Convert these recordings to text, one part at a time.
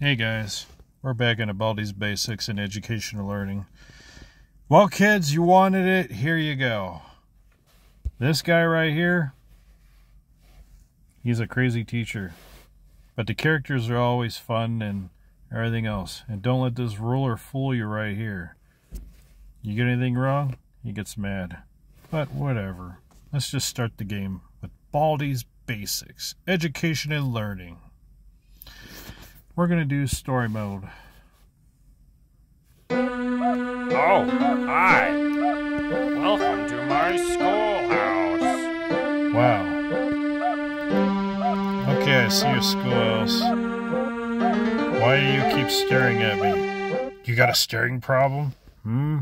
Hey guys, we're back into Baldi's Basics in Educational Learning. Well, kids, you wanted it. Here you go. This guy right here, he's a crazy teacher. But the characters are always fun and everything else. And don't let this ruler fool you right here. You get anything wrong, he gets mad. But whatever. Let's just start the game with Baldi's Basics Education and Learning. We're going to do story mode. Oh, hi. Welcome to my schoolhouse. Wow. Okay, I see your schoolhouse. Why do you keep staring at me? You got a staring problem? Hmm?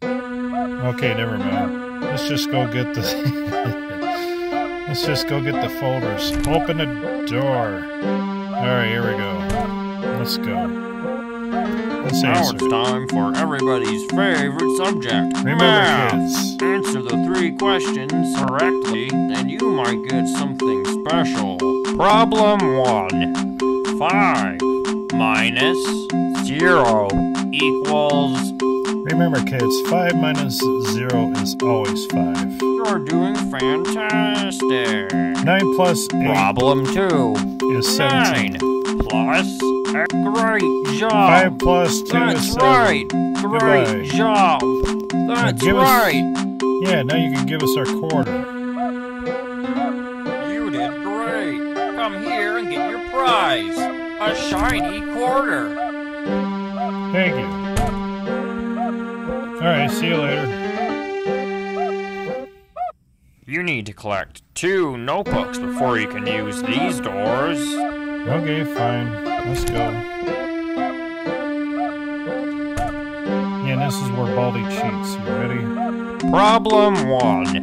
Okay, never mind. Let's just go get the... Let's just go get the folders. Open the door. Alright, here we go. Let's go. Let's Now answer. it's time for everybody's favorite subject. Remember, math. kids. Answer the three questions correctly, and you might get something special. Problem one. Five minus zero equals. Remember, kids, 5 minus 0 is always 5. You're doing fantastic. 9 plus 8 Problem two. is 17. Nine plus. Great job. 5 plus 2 That's is 7. right. Great Goodbye. job. That's give us- right. Yeah, now you can give us our quarter. You did great. Come here and get your prize. A shiny quarter. Thank you. Alright, see you later. You need to collect two notebooks before you can use these doors. Okay, fine. Let's go. Yeah, and this is where Baldi cheats. You ready? Problem one.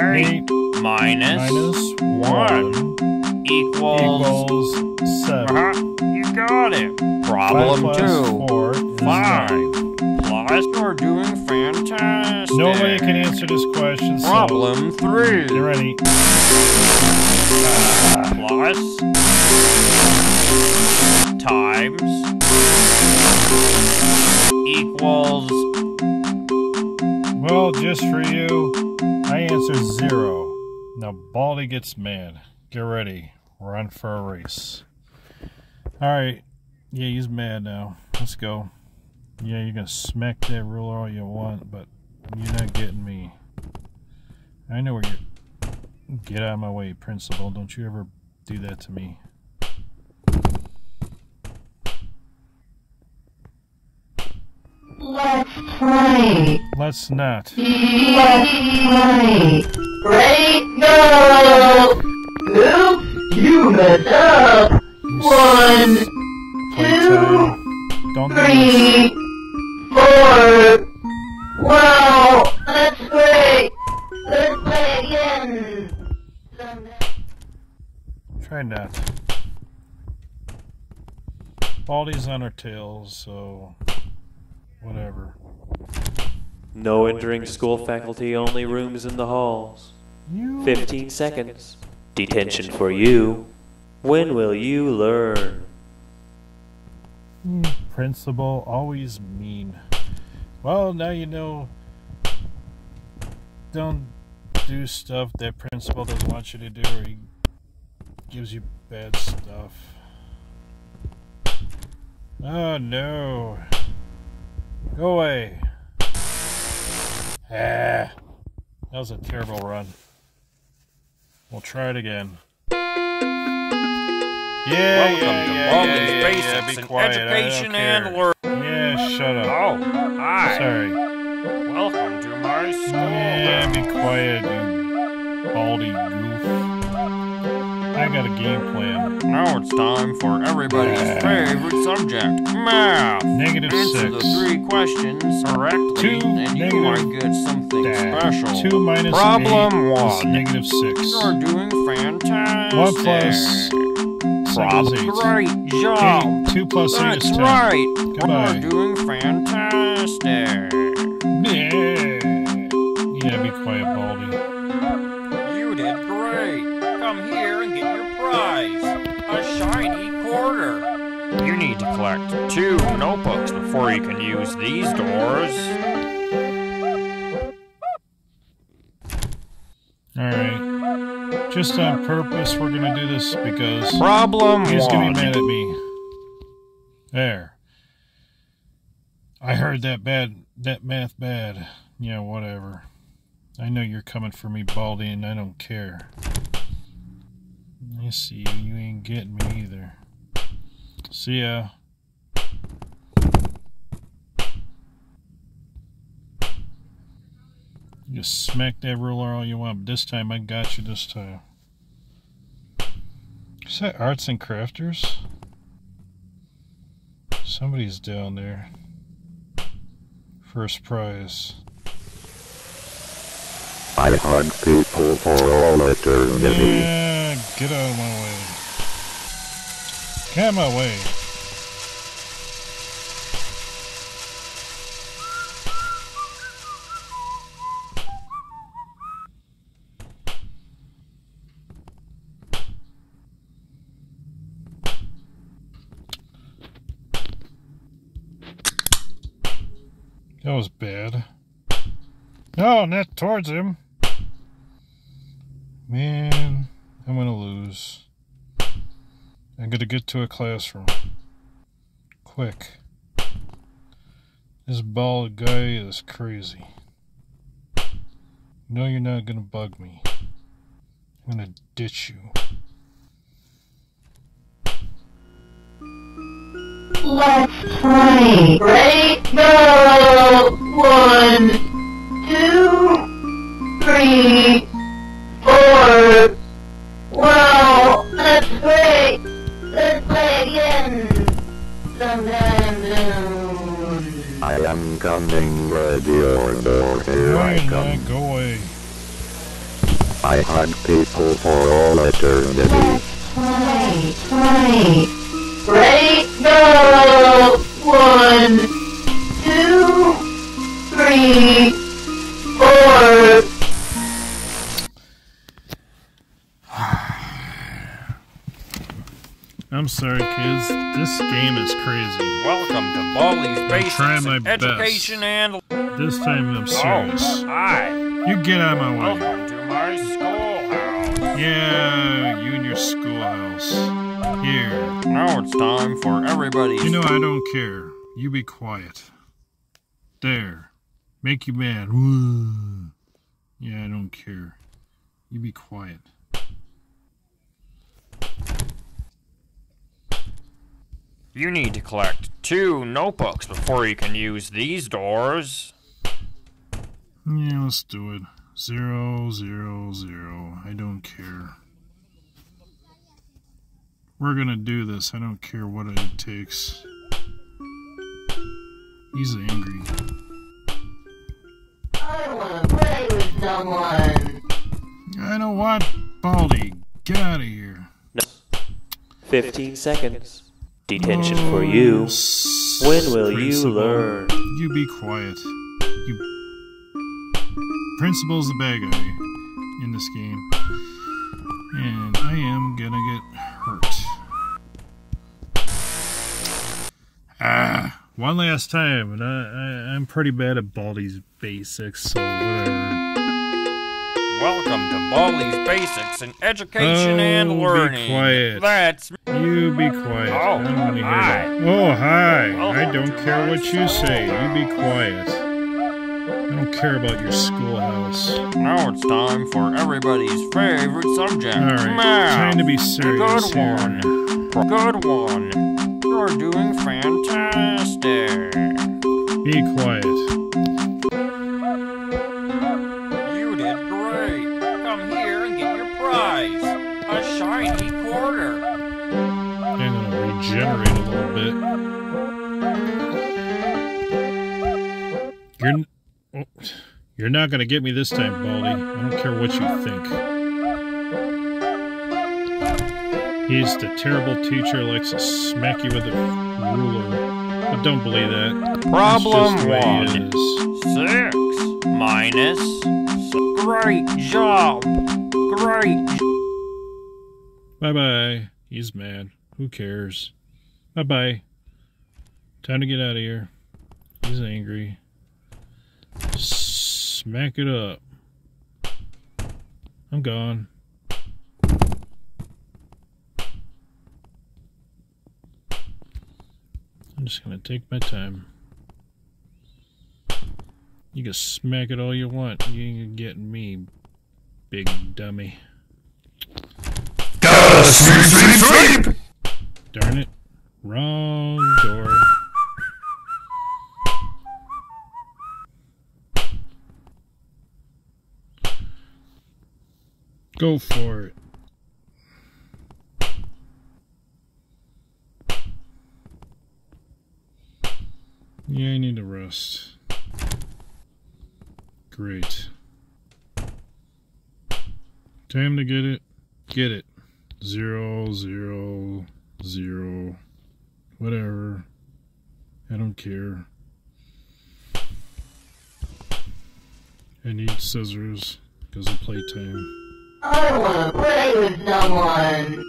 8 8 minus minus 1 equals. equals 7. Uh-huh, you got it. 5 Problem plus two. 4 is Five 9. plus. You're doing fantastic. Nobody can answer this question, so... Problem three. Get ready. plus times equals Well, just for you, I answer 0. Now, Baldi gets mad. Get ready. We're on for a race. Alright. Yeah, he's mad now. Let's go. Yeah, you can smack that ruler all you want, but you're not getting me. I know where you're. Get out of my way, principal. Don't you ever do that to me. Let's play. Let's not. Let's play. Ready? Go! Oops, you messed up. One, Playtime. Don't three, four. Wow, that's great. Let's play again. Try not. Baldi's on our tails, so whatever. No entering school faculty, only rooms in the halls. 15 seconds. Detention for you. When will you learn? Mm, principal always mean. Well, now you know. Don't do stuff that principal doesn't want you to do, or he gives you bad stuff. Oh no! Go away. Ah, that was a terrible run. We'll try it again. Yeah, welcome yeah, to yeah, yeah, yeah, Basics yeah, be in quiet, Education and. Learning. Yeah, shut up. Oh, hi. Sorry. Welcome to my school. Yeah, be quiet, you baldy goof. I got a game plan. Now it's time for everybody's Ah. favorite subject, math. Negative Answer the three questions correctly, Two and you might get something Dash. special. Two minus Problem eight one. negative six. You're doing fantastic. One plus Prob- six eight. Great job. Eight. Two plus eight That's is ten. right. Goodbye. You're doing fantastic. Yeah. Yeah, be quiet, Baldi. You did great. Come here and get your prize. A shiny quarter. You need to collect two notebooks before you can use these doors. Just on purpose, we're gonna do this because Problem he's gonna be mad at me. There. I heard that bad, that math bad. Yeah, whatever. I know you're coming for me, Baldi, and I don't care. I see you. You ain't getting me either. See ya. Just smack that ruler all you want, but this time I got you this time. Is that arts and crafters? Somebody's down there. First prize. I hug people for all eternity. Yeah, get out of my way. Get out of my way. That was bad. Oh, no, not towards him. Man, I'm gonna lose. I'm gonna get to a classroom. Quick. This bald guy is crazy. No, you're not gonna bug me. I'm gonna ditch you. Let's play. Ready? Go! One, two, three, four. Well, that's great. Let's play again. Sometime soon. I am coming, ready or door, here I come. man, go away. I hug people for all eternity. Play, play. I'm sorry, kids. This game is crazy. Welcome to Baldi's Basics trying my in best. Education and... This time I'm oh, serious. Oh, hi. You get out of my way. Welcome to my schoolhouse. Yeah, you and your schoolhouse. Here. Now it's time for everybody's... You know, I don't care. You be quiet. There. Make you mad. Yeah, I don't care. You be quiet. You need to collect two notebooks before you can use these doors. Yeah, let's do it. Zero, zero, zero. I don't care. We're gonna do this. I don't care what it takes. He's angry. I wanna play with someone. I know what, Baldi. Get out of here. 15 seconds. Detention for you. When will you learn? You be quiet. You. Principal's the bad guy in this game, and I am gonna get hurt. Ah, one last time, and I, I I'm pretty bad at Baldi's basics, so whatever. Welcome to Baldi's Basics in Education Oh, and be Learning. quiet. That's You be quiet. Oh, I don't want to hear hi. that. Oh, hi. Oh. I don't care what you say. You be quiet. I don't care about your schoolhouse. now it's time for everybody's favorite subject. All right, Math. time to be serious Good here. one. Good one. You're doing fantastic. Be quiet. A little bit. You're oh, you're not gonna get me this time, Baldi. I don't care what you think. He's the terrible teacher likes to smack you with a ruler. But don't believe that. Problem That's just the way one. Six minus. Great job. Great. Bye bye. He's mad. Who cares? Bye bye. Time to get out of here. He's angry. Smack it up. I'm gone. I'm just gonna take my time. You can smack it all you want. You ain't gonna get me, big dummy. Darn it. Wrong door. Go for it. Yeah, I need to rest. Great. Time to get it. Get it. Zero, zero, zero. Whatever. I don't care. I need scissors because of playtime. I wanna play with someone.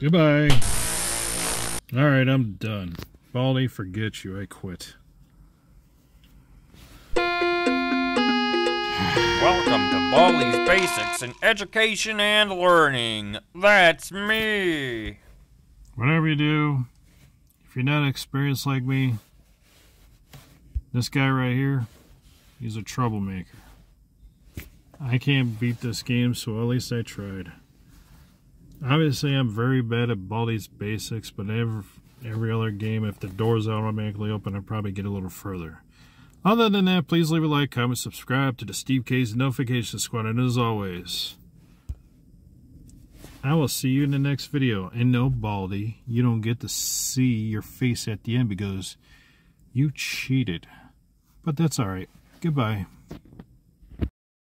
Goodbye. Alright, I'm done. Baldi, forget you. I quit. Welcome to Baldi's Basics in Education and Learning. That's me. Whatever you do, if you're not experienced like me, this guy right here, he's a troublemaker. I can't beat this game, so at least I tried. Obviously, I'm very bad at Baldi's Basics, but every, every other game, if the door's automatically open, I probably get a little further. Other than that, please leave a like, comment, subscribe to the Steve K's Notification Squad, and as always, I will see you in the next video. And no, Baldi, you don't get to see your face at the end because you cheated. But that's alright. Goodbye.